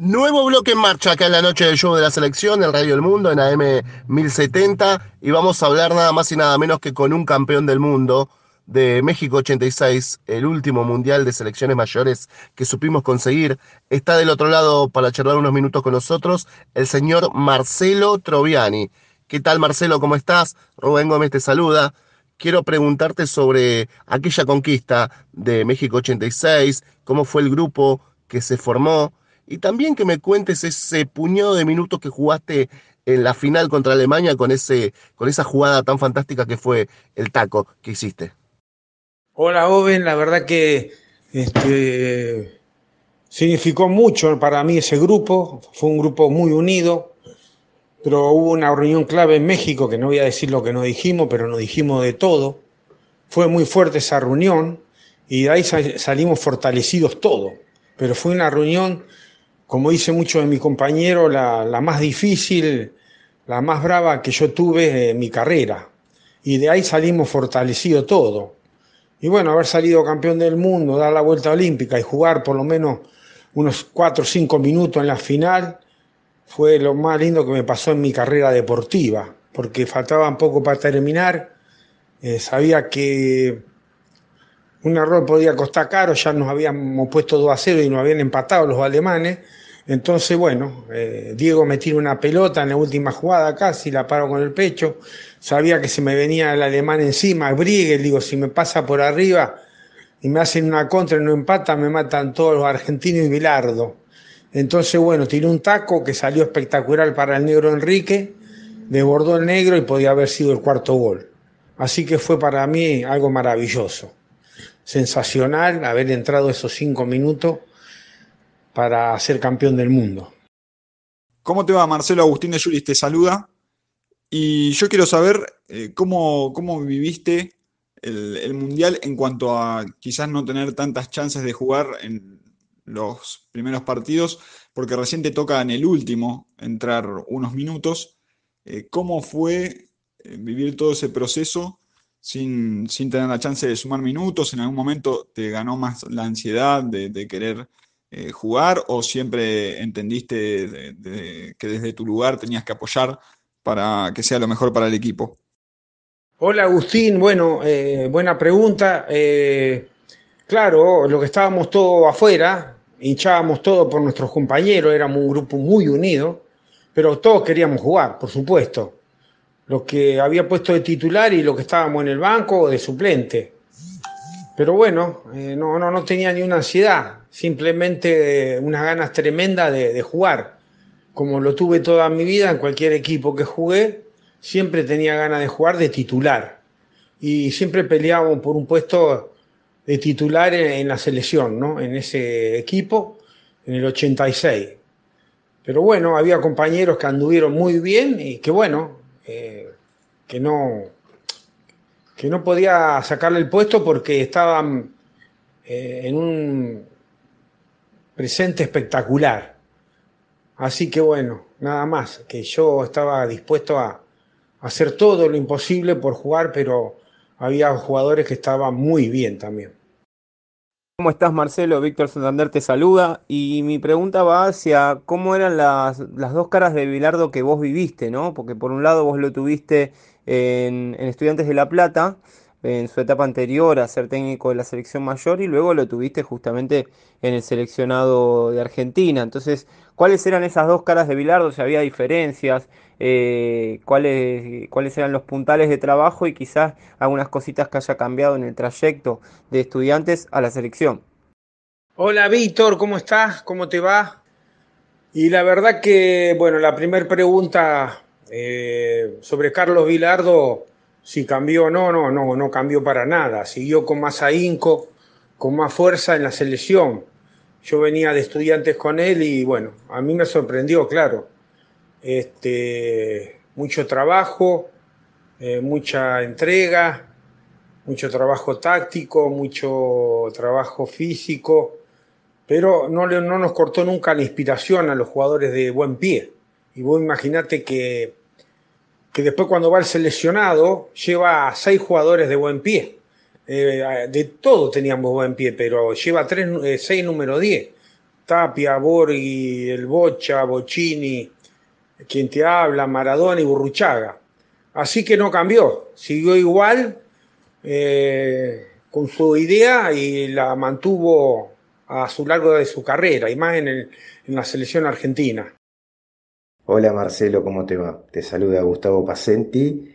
Nuevo bloque en marcha acá en la noche del show de la selección, el Radio del Mundo, en AM 1070, y vamos a hablar nada más y nada menos que con un campeón del mundo de México 86, el último mundial de selecciones mayores que supimos conseguir. Está del otro lado para charlar unos minutos con nosotros el señor Marcelo Troviani. ¿Qué tal Marcelo? ¿Cómo estás? Rubén Gómez te saluda. Quiero preguntarte sobre aquella conquista de México 86, cómo fue el grupo que se formó y también que me cuentes ese puñado de minutos que jugaste en la final contra Alemania con, ese, con esa jugada tan fantástica que fue el taco que hiciste. Hola, Oven, la verdad que este, significó mucho para mí ese grupo, fue un grupo muy unido, pero hubo una reunión clave en México, que no voy a decir lo que nos dijimos, pero nos dijimos de todo. Fue muy fuerte esa reunión y de ahí salimos fortalecidos todos, pero fue una reunión como dice mucho de mi compañero, la, más difícil, la más brava que yo tuve en mi carrera. Y de ahí salimos fortalecidos todo. Y bueno, haber salido campeón del mundo, dar la vuelta olímpica y jugar por lo menos unos cuatro o cinco minutos en la final, fue lo más lindo que me pasó en mi carrera deportiva, porque faltaba un poco para terminar. Eh, sabía que un error podía costar caro, ya nos habíamos puesto 2 a 0 y nos habían empatado los alemanes. Entonces, bueno, eh, Diego me tira una pelota en la última jugada casi, la paro con el pecho. Sabía que se me venía el alemán encima, Briegel, digo, si me pasa por arriba y me hacen una contra y no empata, me matan todos los argentinos y Bilardo. Entonces, bueno, tiré un taco que salió espectacular para el negro Enrique, desbordó el negro y podía haber sido el cuarto gol. Así que fue para mí algo maravilloso, sensacional haber entrado esos cinco minutos para ser campeón del mundo. ¿Cómo te va? Marcelo Agustín de Juris te saluda. Y yo quiero saber eh, cómo, cómo, viviste el, Mundial en cuanto a quizás no tener tantas chances de jugar en los primeros partidos, porque recién te toca en el último entrar unos minutos. Eh, ¿Cómo fue eh, vivir todo ese proceso sin, tener la chance de sumar minutos? ¿En algún momento te ganó más la ansiedad de querer eh, jugar o siempre entendiste que desde tu lugar tenías que apoyar para que sea lo mejor para el equipo? Hola Agustín, bueno, eh, buena pregunta. Eh, claro, lo que estábamos todos afuera, hinchábamos todo por nuestros compañeros, éramos un grupo muy unido, pero todos queríamos jugar, por supuesto. Lo que había puesto de titular y lo que estábamos en el banco de suplente. Pero bueno, no, no, no tenía ni una ansiedad simplemente unas ganas tremendas de, jugar. Como lo tuve toda mi vida en cualquier equipo que jugué, siempre tenía ganas de jugar de titular. Y siempre peleábamos por un puesto de titular en, la selección, ¿no? En ese equipo, en el 86. Pero bueno, había compañeros que anduvieron muy bien y que bueno, eh, que no que no podía sacarle el puesto porque estaban eh, en un presente espectacular. Así que bueno, nada más, que yo estaba dispuesto a hacer todo lo imposible por jugar, pero había jugadores que estaban muy bien también. ¿Cómo estás Marcelo? Víctor Santander te saluda y mi pregunta va hacia cómo eran las, dos caras de Bilardo que vos viviste, ¿no? Porque por un lado vos lo tuviste en, en Estudiantes de La Plata, en su etapa anterior a ser técnico de la selección mayor y luego lo tuviste justamente en el seleccionado de Argentina. Entonces, ¿cuáles eran esas dos caras de Bilardo? Si había diferencias, eh, ¿cuáles, cuáles eran los puntales de trabajo y quizás algunas cositas que haya cambiado en el trayecto de estudiantes a la selección. Hola Víctor, ¿cómo estás? ¿Cómo te va? Y la verdad que, bueno, la primera pregunta eh, sobre Carlos Vilardo si cambió, no, no, no, no cambió para nada. Siguió con más ahínco, con más fuerza en la selección. Yo venía de estudiantes con él y bueno, a mí me sorprendió, claro. Este, mucho trabajo, eh, mucha entrega, mucho trabajo táctico, mucho trabajo físico, pero no, no nos cortó nunca la inspiración a los jugadores de buen pie. Y vos imaginate que que después cuando va el seleccionado lleva seis jugadores de buen pie. Eh, de todo teníamos buen pie, pero lleva tres, eh, seis número 10. Tapia, Borghi, El Bocha, Bocini, quien te habla, Maradona y Burruchaga. Así que no cambió, siguió igual eh, con su idea y la mantuvo a su largo de su carrera, y más en, el, en la selección argentina. Hola Marcelo, ¿cómo te va? Te saluda Gustavo Pacenti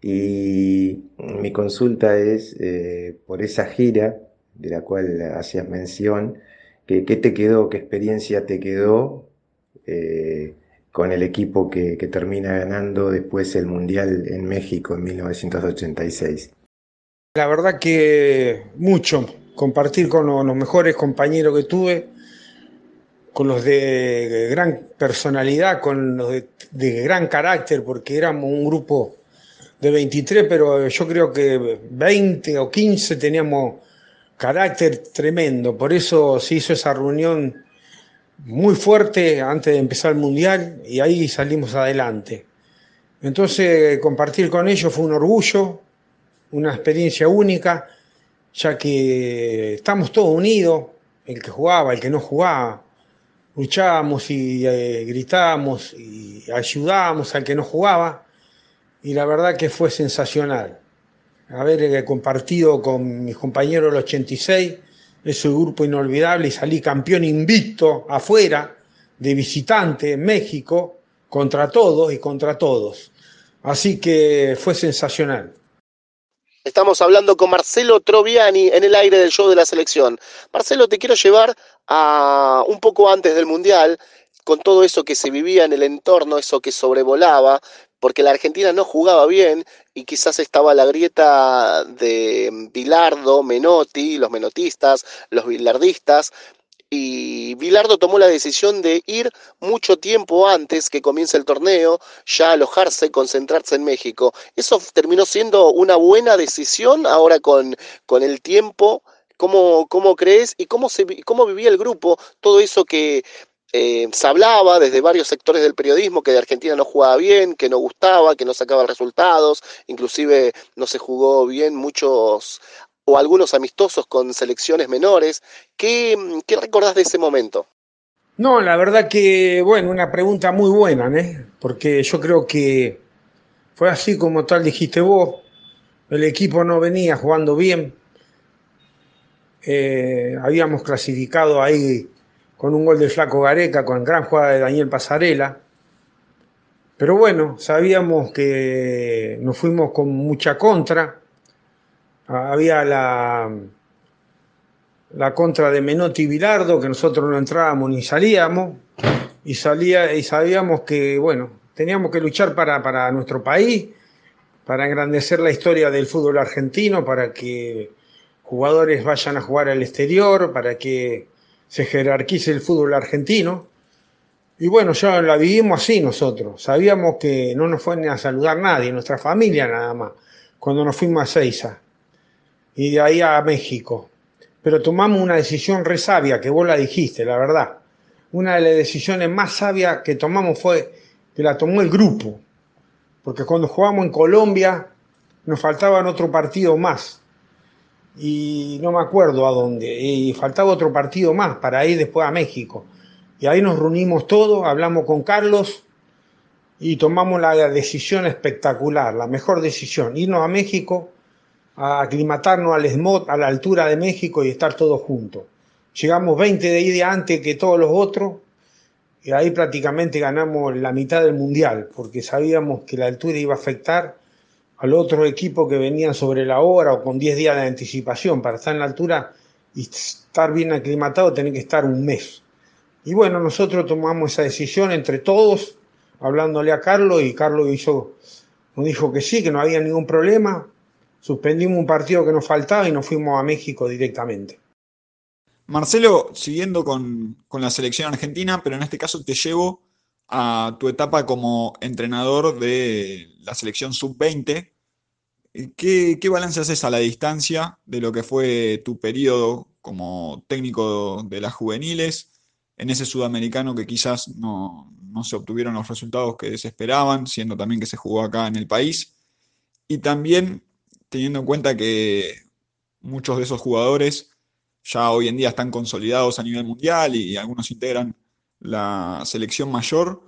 y mi consulta es eh, por esa gira de la cual hacías mención, ¿qué, qué te quedó, qué experiencia te quedó eh, con el equipo que, que termina ganando después el Mundial en México en 1986? La verdad que mucho, compartir con los mejores compañeros que tuve, con los de gran personalidad, con los de, gran carácter, porque éramos un grupo de 23, pero yo creo que 20 o 15 teníamos carácter tremendo. Por eso se hizo esa reunión muy fuerte antes de empezar el Mundial y ahí salimos adelante. Entonces compartir con ellos fue un orgullo, una experiencia única, ya que estamos todos unidos, el que jugaba, el que no jugaba, luchábamos y eh, gritábamos y ayudábamos al que no jugaba, y la verdad que fue sensacional. Haber eh, compartido con mis compañeros el 86, ese grupo inolvidable, y salí campeón invicto afuera, de visitante en México, contra todos y contra todos. Así que fue sensacional. Estamos hablando con Marcelo Troviani en el aire del show de la selección. Marcelo, te quiero llevar a un poco antes del Mundial, con todo eso que se vivía en el entorno, eso que sobrevolaba, porque la Argentina no jugaba bien y quizás estaba la grieta de Bilardo, Menotti, los menotistas, los bilardistas, y Bilardo tomó la decisión de ir mucho tiempo antes que comience el torneo, ya alojarse, concentrarse en México. ¿Eso terminó siendo una buena decisión ahora con, con el tiempo? ¿Cómo, ¿Cómo crees y cómo, se, cómo vivía el grupo todo eso que eh, se hablaba desde varios sectores del periodismo que de Argentina no jugaba bien, que no gustaba, que no sacaba resultados, inclusive no se jugó bien muchos o algunos amistosos con selecciones menores. ¿Qué, qué recordás de ese momento? No, la verdad que, bueno, una pregunta muy buena, ¿eh? porque yo creo que fue así como tal dijiste vos, el equipo no venía jugando bien, eh, habíamos clasificado ahí con un gol de Flaco Gareca, con gran jugada de Daniel Pasarela, pero bueno, sabíamos que nos fuimos con mucha contra, había la, la contra de Menotti y Bilardo, que nosotros no entrábamos ni salíamos, y, salía, y sabíamos que, bueno, teníamos que luchar para, para nuestro país, para engrandecer la historia del fútbol argentino, para que jugadores vayan a jugar al exterior, para que se jerarquice el fútbol argentino. Y bueno, ya la vivimos así nosotros. Sabíamos que no nos fue ni a saludar nadie, nuestra familia nada más, cuando nos fuimos a Seiza y de ahí a México. Pero tomamos una decisión re sabia, que vos la dijiste, la verdad. Una de las decisiones más sabias que tomamos fue que la tomó el grupo. Porque cuando jugamos en Colombia nos faltaban otro partido más. Y no me acuerdo a dónde. Y faltaba otro partido más para ir después a México. Y ahí nos reunimos todos, hablamos con Carlos y tomamos la decisión espectacular, la mejor decisión, irnos a México a aclimatarnos al smog a la altura de México y estar todos juntos. Llegamos 20 de de antes que todos los otros y ahí prácticamente ganamos la mitad del mundial porque sabíamos que la altura iba a afectar al otro equipo que venían sobre la hora o con 10 días de anticipación para estar en la altura y estar bien aclimatado tenía que estar un mes. Y bueno, nosotros tomamos esa decisión entre todos, hablándole a Carlos y Carlos hizo, nos dijo que sí, que no había ningún problema, suspendimos un partido que nos faltaba y nos fuimos a México directamente. Marcelo, siguiendo con, con, la selección argentina, pero en este caso te llevo a tu etapa como entrenador de la selección sub-20. ¿Qué, ¿Qué, balance haces a la distancia de lo que fue tu periodo como técnico de las juveniles en ese sudamericano que quizás no, no se obtuvieron los resultados que se esperaban, siendo también que se jugó acá en el país? Y también teniendo en cuenta que muchos de esos jugadores ya hoy en día están consolidados a nivel mundial y, algunos integran la selección mayor.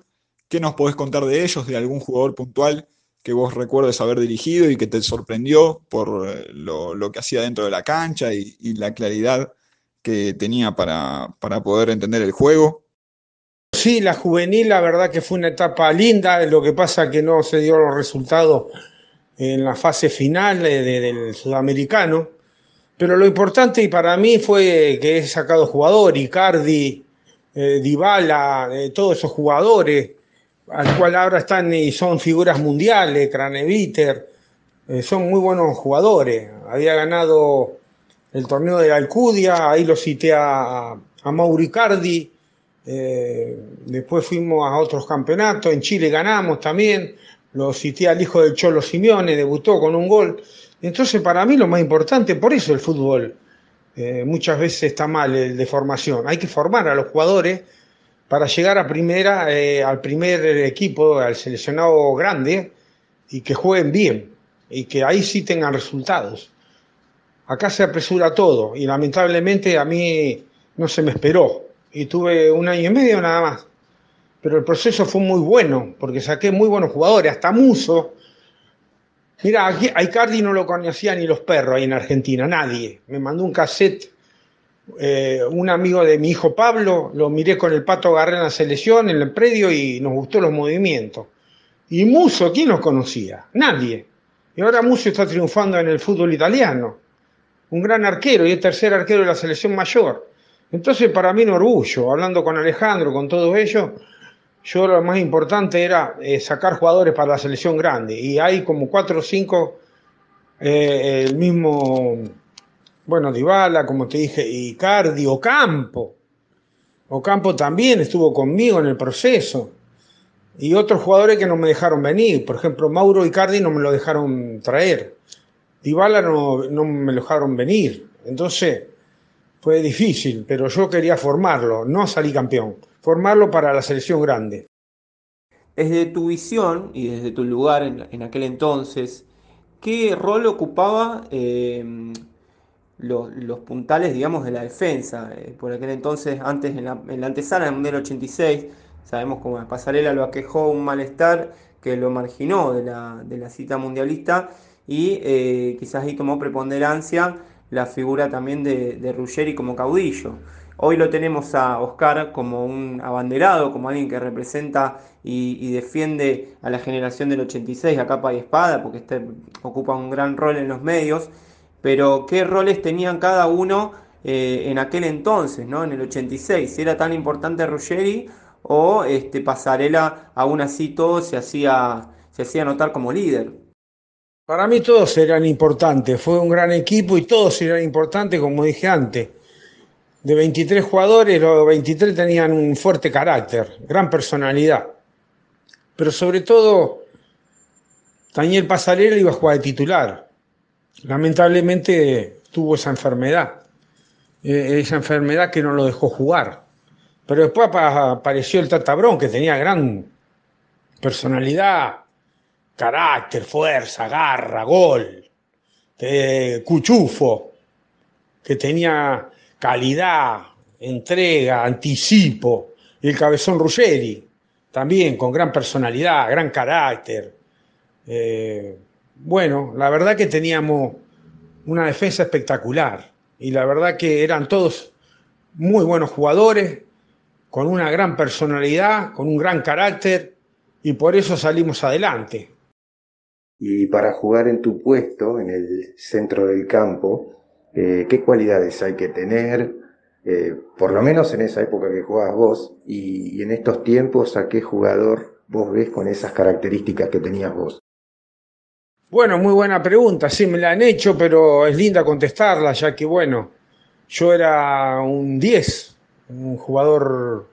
¿Qué nos podés contar de ellos, de algún jugador puntual que vos recuerdes haber dirigido y que te sorprendió por eh, lo, que hacía dentro de la cancha y, la claridad que tenía para, para poder entender el juego? Sí, la juvenil, la verdad que fue una etapa linda, lo que pasa que no se dio los resultados en la fase final del sudamericano, pero lo importante para mí fue que he sacado jugadores, Icardi, eh, Dybala, eh, todos esos jugadores, al cual ahora están y son figuras mundiales, Craneviter, eh, son muy buenos jugadores. Había ganado el torneo de la Alcudia, ahí lo cité a, a Mauro Icardi, eh, después fuimos a otros campeonatos, en Chile ganamos también, lo cité al hijo del Cholo Simeone, debutó con un gol. Entonces para mí lo más importante, por eso el fútbol eh, muchas veces está mal el de formación, hay que formar a los jugadores para llegar a primera, eh, al primer equipo, al seleccionado grande y que jueguen bien y que ahí sí tengan resultados. Acá se apresura todo y lamentablemente a mí no se me esperó y tuve un año y medio nada más. Pero el proceso fue muy bueno, porque saqué muy buenos jugadores, hasta Muso. Mira, a no lo conocía ni los perros ahí en Argentina, nadie. Me mandó un cassette eh, un amigo de mi hijo Pablo, lo miré con el Pato Garré en la selección, en el predio, y nos gustó los movimientos. Y Muso, ¿quién nos conocía? Nadie. Y ahora Muso está triunfando en el fútbol italiano. Un gran arquero y es tercer arquero de la selección mayor. Entonces, para mí, un orgullo, hablando con Alejandro, con todo ello, yo lo más importante era eh, sacar jugadores para la selección grande. Y hay como cuatro o cinco, eh, el mismo, bueno, Dybala, como te dije, Icardi, Ocampo. Ocampo también estuvo conmigo en el proceso. Y otros jugadores que no me dejaron venir. Por ejemplo, Mauro Icardi no me lo dejaron traer. Dybala no, no me lo dejaron venir. Entonces, fue difícil, pero yo quería formarlo, no salir campeón, formarlo para la selección grande. Desde tu visión y desde tu lugar en, aquel entonces, ¿qué rol ocupaba em, los, puntales, digamos, de la defensa? Eh, por aquel entonces, antes en la, antesala del Mundial 86, sabemos cómo la pasarela lo aquejó un malestar que lo marginó de la, cita mundialista y eh, quizás ahí tomó preponderancia la figura también de, de Ruggeri como caudillo. Hoy lo tenemos a Oscar como un abanderado, como alguien que representa y, defiende a la generación del 86 a capa y espada, porque este ocupa un gran rol en los medios. Pero qué roles tenían cada uno eh, en aquel entonces, ¿no? en el 86. Si era tan importante Ruggeri o este, Pasarela, aún así todo se hacía, se hacía notar como líder. Para mí todos eran importantes, fue un gran equipo y todos eran importantes, como dije antes. De 23 jugadores, los 23 tenían un fuerte carácter, gran personalidad. Pero sobre todo, Daniel Pasarela iba a jugar de titular. Lamentablemente tuvo esa enfermedad, eh, esa enfermedad que no lo dejó jugar. Pero después apareció el Tatabrón, que tenía gran personalidad, carácter, fuerza, garra, gol, cuchufo, que tenía calidad, entrega, anticipo, y el cabezón Ruggeri, también con gran personalidad, gran carácter. Eh, bueno, la verdad que teníamos una defensa espectacular y la verdad que eran todos muy buenos jugadores, con una gran personalidad, con un gran carácter y por eso salimos adelante. Y para jugar en tu puesto, en el centro del campo, eh, ¿qué cualidades hay que tener? Eh, por lo menos en esa época que jugabas vos, y, en estos tiempos, ¿a qué jugador vos ves con esas características que tenías vos? Bueno, muy buena pregunta, sí me la han hecho, pero es linda contestarla, ya que bueno, yo era un 10, un jugador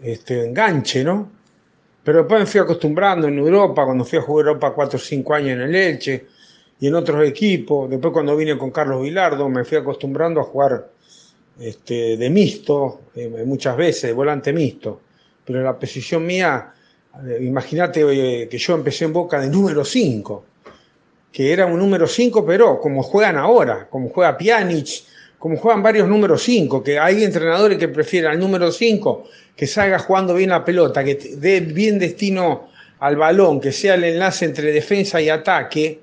este, enganche, ¿no? Pero después me fui acostumbrando en Europa, cuando fui a jugar Europa 4 o 5 años en el Elche y en otros equipos. Después cuando vine con Carlos Vilardo me fui acostumbrando a jugar este, de mixto, eh, muchas veces, de volante mixto. Pero la posición mía, eh, imagínate eh, que yo empecé en Boca de número 5, que era un número 5, pero como juegan ahora, como juega Pjanic, como juegan varios números 5, que hay entrenadores que prefieren al número 5 que salga jugando bien la pelota, que dé bien destino al balón, que sea el enlace entre defensa y ataque,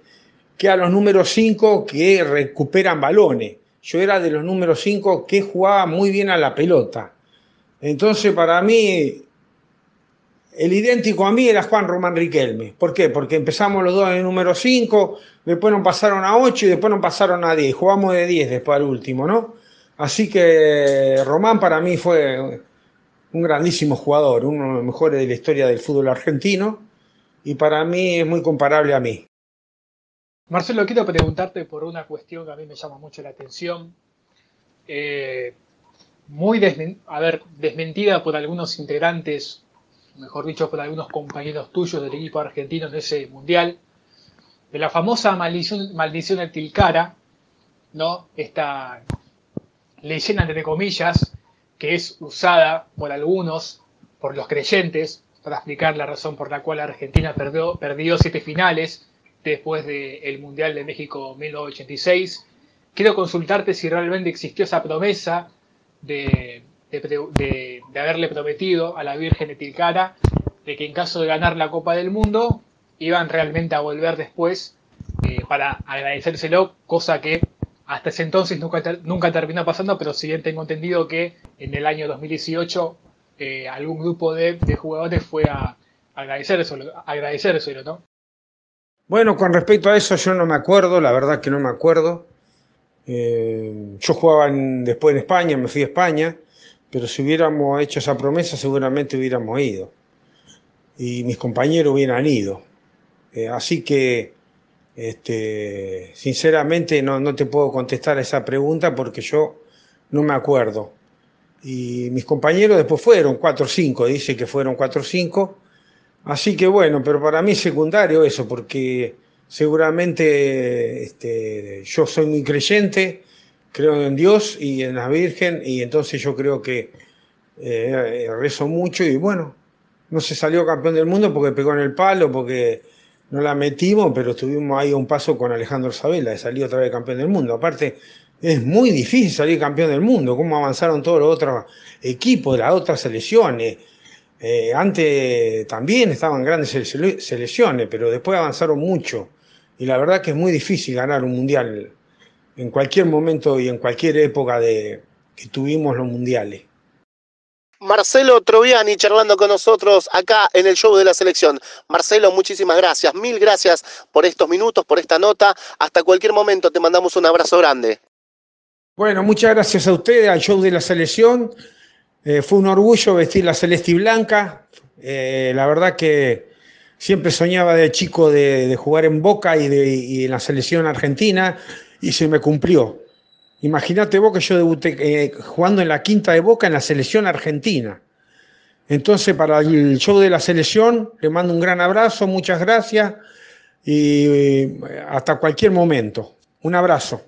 que a los números 5 que recuperan balones. Yo era de los números 5 que jugaba muy bien a la pelota. Entonces, para mí, el idéntico a mí era Juan Román Riquelme. ¿Por qué? Porque empezamos los dos en el número 5, después nos pasaron a 8 y después nos pasaron a 10. Jugamos de 10 después al último, ¿no? Así que Román para mí fue un grandísimo jugador, uno de los mejores de la historia del fútbol argentino y para mí es muy comparable a mí. Marcelo, quiero preguntarte por una cuestión que a mí me llama mucho la atención. Eh, muy a desmentida por algunos integrantes mejor dicho, por algunos compañeros tuyos del equipo argentino en ese mundial, de la famosa maldición, maldición del Tilcara, ¿no? Esta leyenda, entre comillas, que es usada por algunos, por los creyentes, para explicar la razón por la cual Argentina perdió siete finales después del Mundial de México 1986. Quiero consultarte si realmente existió esa promesa de de, haberle prometido a la Virgen de Tilcara de que en caso de ganar la Copa del Mundo iban realmente a volver después eh, para agradecérselo, cosa que hasta ese entonces nunca, nunca terminó pasando, pero si bien tengo entendido que en el año 2018 eh, algún grupo de, jugadores fue a agradecérselo, agradecérselo, ¿no? Bueno, con respecto a eso yo no me acuerdo, la verdad que no me acuerdo. Eh, yo jugaba después en España, me fui a España, pero si hubiéramos hecho esa promesa seguramente hubiéramos ido y mis compañeros hubieran ido. Eh, así que, este, sinceramente, no, te puedo contestar esa pregunta porque yo no me acuerdo. Y mis compañeros después fueron 4 o 5, dice que fueron 4 o 5. Así que bueno, pero para mí es secundario eso, porque seguramente este, yo soy muy creyente creo en Dios y en la Virgen y entonces yo creo que eh, rezo mucho y bueno, no se salió campeón del mundo porque pegó en el palo, porque no la metimos, pero estuvimos ahí un paso con Alejandro Sabela, de salir otra vez campeón del mundo. Aparte, es muy difícil salir campeón del mundo, cómo avanzaron todos los otros equipos las otras selecciones. Eh, antes también estaban grandes selecciones, pero después avanzaron mucho. Y la verdad que es muy difícil ganar un mundial en cualquier momento y en cualquier época de que tuvimos los mundiales. Marcelo Troviani charlando con nosotros acá en el show de la selección. Marcelo, muchísimas gracias, mil gracias por estos minutos, por esta nota. Hasta cualquier momento te mandamos un abrazo grande. Bueno, muchas gracias a ustedes, al show de la selección. Eh, fue un orgullo vestir la celeste y blanca. Eh, la verdad que siempre soñaba de chico de, jugar en Boca y, de, en la selección argentina y se me cumplió. Imagínate vos que yo debuté eh, jugando en la quinta de Boca en la selección argentina. Entonces, para el show de la selección, le mando un gran abrazo, muchas gracias y hasta cualquier momento. Un abrazo.